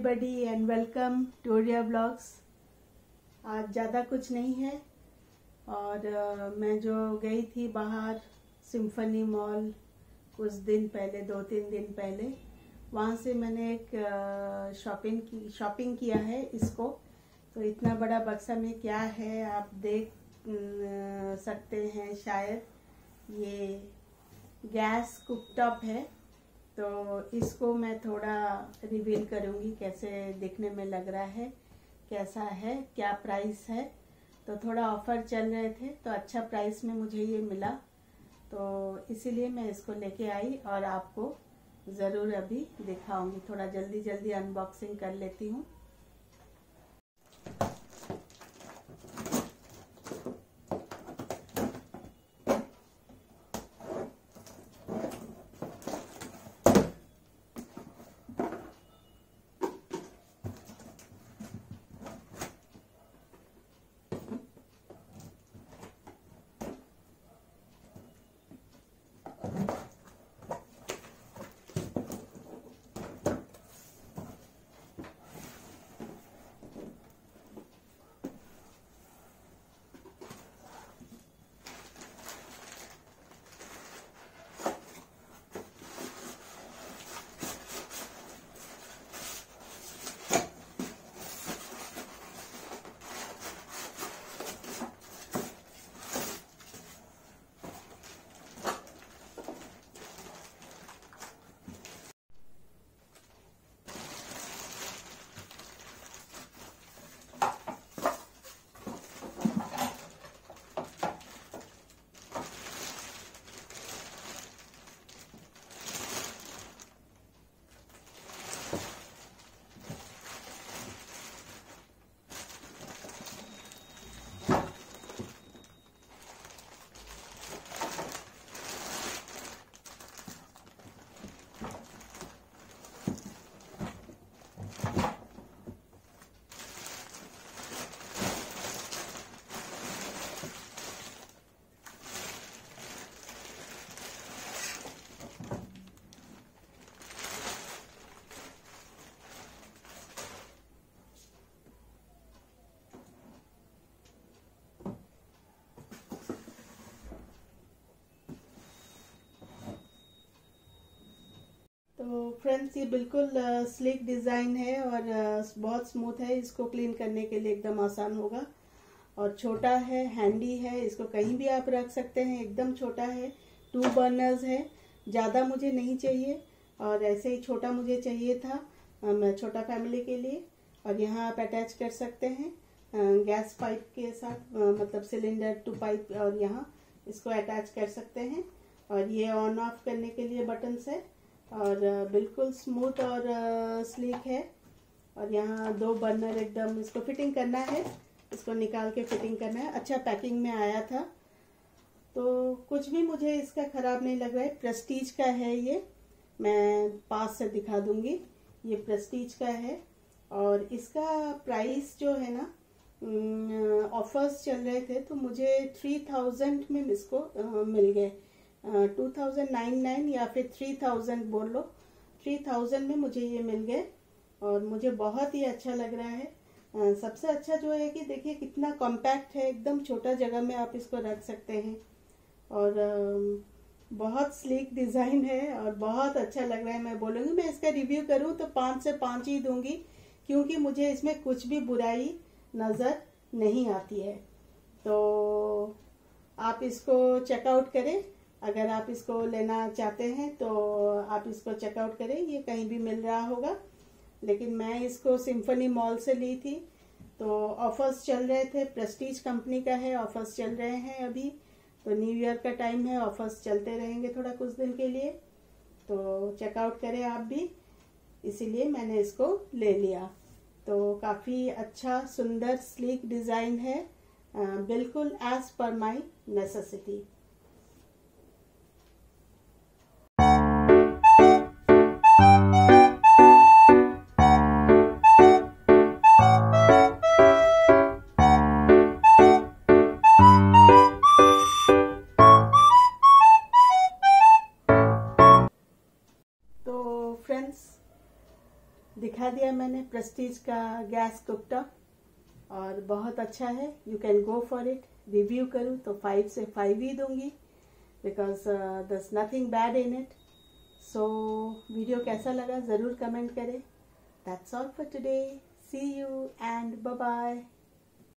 Everybody and welcome टोरिया blogs आज ज़्यादा कुछ नहीं है और आ, मैं जो गई थी बाहर सिम्फनी मॉल कुछ दिन पहले दो तीन दिन पहले वहाँ से मैंने एक शॉपिंग की शॉपिंग किया है इसको। तो इतना बड़ा बक्सा में क्या है आप देख सकते हैं शायद। ये गैस कुकटॉप है। तो इसको मैं थोड़ा रिवील करूँगी कैसे दिखने में लग रहा है, कैसा है, क्या प्राइस है। तो थोड़ा ऑफ़र चल रहे थे तो अच्छा प्राइस में मुझे ये मिला। तो इसीलिए मैं इसको लेके आई और आपको ज़रूर अभी दिखाऊँगी। थोड़ा जल्दी जल्दी अनबॉक्सिंग कर लेती हूँ। फ्रेंड्स ये बिल्कुल स्लिक डिज़ाइन है और बहुत स्मूथ है। इसको क्लीन करने के लिए एकदम आसान होगा। और छोटा है हैंडी है। इसको कहीं भी आप रख सकते हैं। एकदम छोटा है। टू बर्नर्स है। ज़्यादा मुझे नहीं चाहिए। और ऐसे ही छोटा मुझे चाहिए था छोटा फैमिली के लिए। और यहाँ आप अटैच कर सकते हैं गैस पाइप के साथ मतलब सिलेंडर टू पाइप और यहाँ इसको अटैच कर सकते हैं। और ये ऑन ऑफ़ करने के लिए बटन्स है। और बिल्कुल स्मूथ और स्लीक है। और यहाँ दो बर्नर एकदम इसको फिटिंग करना है। इसको निकाल के फिटिंग करना है। अच्छा पैकिंग में आया था। तो कुछ भी मुझे इसका ख़राब नहीं लग रहा है। प्रेस्टीज का है ये। मैं पास से दिखा दूँगी। ये प्रेस्टीज का है। और इसका प्राइस जो है ना ऑफर्स चल रहे थे तो मुझे थ्री थाउज़ेंड में इसको मिल गए। टू थाउज़ेंड नाइन नाइन या फिर थ्री थाउज़ेंड बोल लो। थ्री थाउज़ेंड में मुझे ये मिल गए और मुझे बहुत ही अच्छा लग रहा है। अ, सबसे अच्छा जो है कि देखिए कितना कॉम्पैक्ट है एकदम छोटा जगह में आप इसको रख सकते हैं। और अम, बहुत स्लीक डिज़ाइन है और बहुत अच्छा लग रहा है। मैं बोलूँगी मैं इसका रिव्यू करूँ तो पाँच से पाँच ही दूँगी क्योंकि मुझे इसमें कुछ भी बुराई नज़र नहीं आती है। तो आप इसको चेकआउट करें। अगर आप इसको लेना चाहते हैं तो आप इसको चेकआउट करें। ये कहीं भी मिल रहा होगा। लेकिन मैं इसको सिम्फनी मॉल से ली थी। तो ऑफर्स चल रहे थे। प्रेस्टीज कंपनी का है। ऑफर्स चल रहे हैं अभी। तो न्यू ईयर का टाइम है। ऑफर्स चलते रहेंगे थोड़ा कुछ दिन के लिए। तो चेकआउट करें आप भी। इसीलिए मैंने इसको ले लिया। तो काफ़ी अच्छा सुंदर स्लीक डिज़ाइन है। बिल्कुल एज पर माई नेसेसिटी फ्रेंड्स दिखा दिया मैंने प्रेस्टीज का गैस कुकटॉप और बहुत अच्छा है you can go for it review करूँ तो फाइव से फाइव ही दूँगी because this nothing bad in it so video कैसा लगा, ज़रूर कमेंट करें. That's all for today see you and bye bye